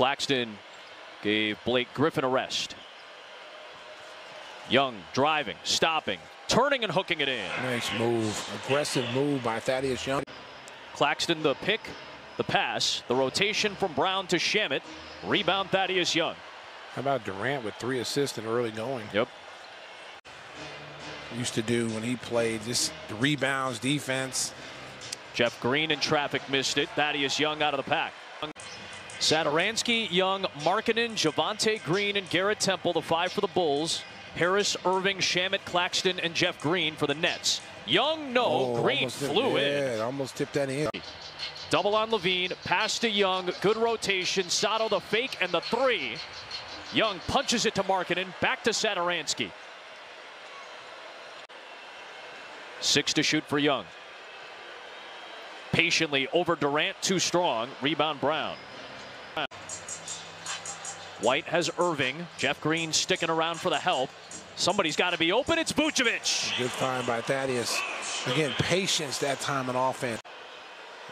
Claxton gave Blake Griffin a rest. Young driving, stopping, turning and hooking it in. Nice move. Aggressive move by Thaddeus Young. Claxton the pick, the pass, the rotation from Brown to Shamet. Rebound Thaddeus Young. How about Durant with three assists in early going? Yep. Used to do when he played just the rebounds, defense. Jeff Green in traffic missed it. Thaddeus Young out of the pack. Satoransky, Young, Markkanen, Javonte Green, and Garrett Temple, the five for the Bulls. Harris, Irving, Shamet, Claxton, and Jeff Green for the Nets. Young, no. Oh, Green flew yeah, in. it almost tipped that in. Double on LaVine, pass to Young, good rotation. Sato the fake and the three. Young punches it to Markkanen, back to Satoransky. Six to shoot for Young. Patiently over Durant, too strong. Rebound Brown. White has Irving. Jeff Green sticking around for the help. Somebody's got to be open. It's Vucevic. Good find by Thaddeus. Again, patience that time in offense.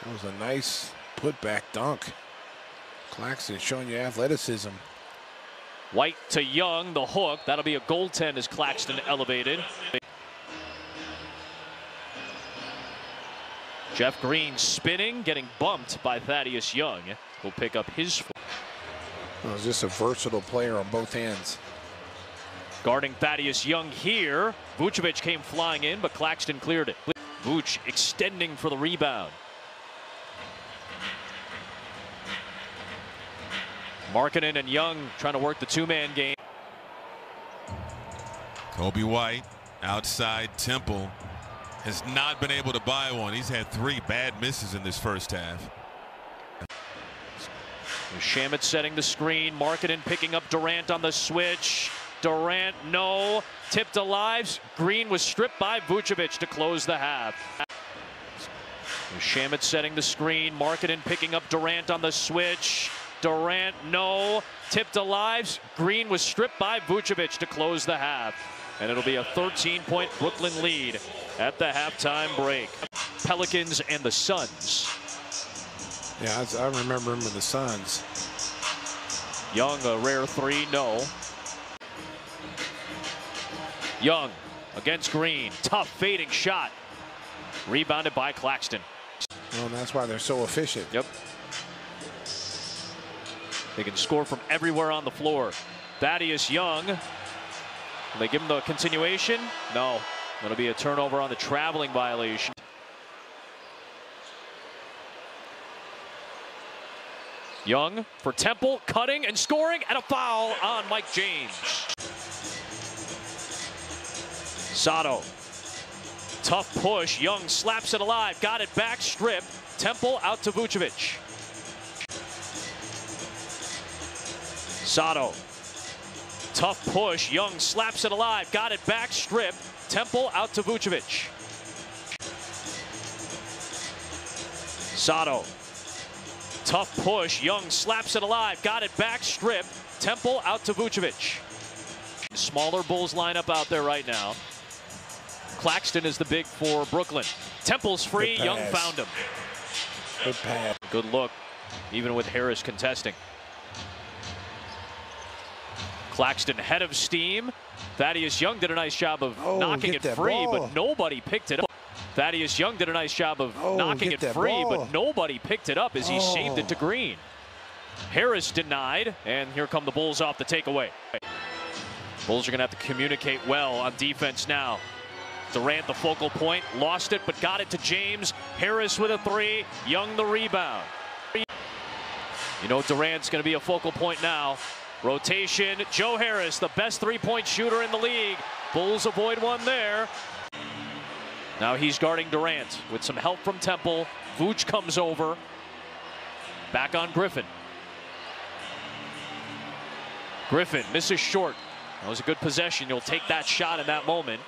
That was a nice putback dunk. Claxton showing you athleticism. White to Young, the hook. That'll be a goaltend as Claxton elevated. Jeff Green spinning, getting bumped by Thaddeus Young. Will pick up his It was just a versatile player on both ends. guarding Thaddeus Young here. Vucevic came flying in, but Claxton cleared it. Vuce extending for the rebound. Markkanen and Young trying to work the two-man game. Coby White outside Temple has not been able to buy one. He's had three bad misses in this first half. Shamet setting the screen. Markkanen picking up Durant on the switch. Durant, no. Tipped alive. Green was stripped by Vucevic to close the half. Shamet setting the screen. Markkanen picking up Durant on the switch. Durant, no. Tipped alive. Green was stripped by Vucevic to close the half. And it'll be a 13-point Brooklyn lead at the halftime break. Pelicans and the Suns. Yeah, I, I remember him with the Suns. Young, a rare three, no. Young against Green. Tough fading shot. Rebounded by Claxton. Well, and that's why they're so efficient. Yep. They can score from everywhere on the floor. Thaddeus Young. Will they give him the continuation? No. That'll be a turnover on the traveling violation. Young for Temple, cutting and scoring, and a foul on Mike James. Sato. Tough push. Young slaps it alive. Got it back, strip. Temple out to Vucevic. Sato. Tough push. Young slaps it alive. Got it back, strip. Temple out to Vucevic. Sato. Tough push. Young slaps it alive. Got it back, strip. Temple out to Vucevic. Smaller Bulls lineup out there right now. Claxton is the big for Brooklyn. Temple's free. Young found him. Good pass. Good look, even with Harris contesting. Claxton head of steam. Thaddeus Young did a nice job of Oh, knocking it free, ball. but nobody picked it up. Thaddeus Young did a nice job of Oh, knocking it free, ball. but nobody picked it up as he oh. saved it to Oh. Green. Harris denied, and here come the Bulls off the takeaway. Bulls are going to have to communicate well on defense now. Durant, the focal point, lost it, but got it to James. Harris with a three, Young the rebound. You know Durant's going to be a focal point now. Rotation, Joe Harris, the best three-point shooter in the league. Bulls avoid one there. Now he's guarding Durant with some help from Temple. Vooch comes over. Back on Griffin. Griffin misses short. That was a good possession. You'll take that shot in that moment.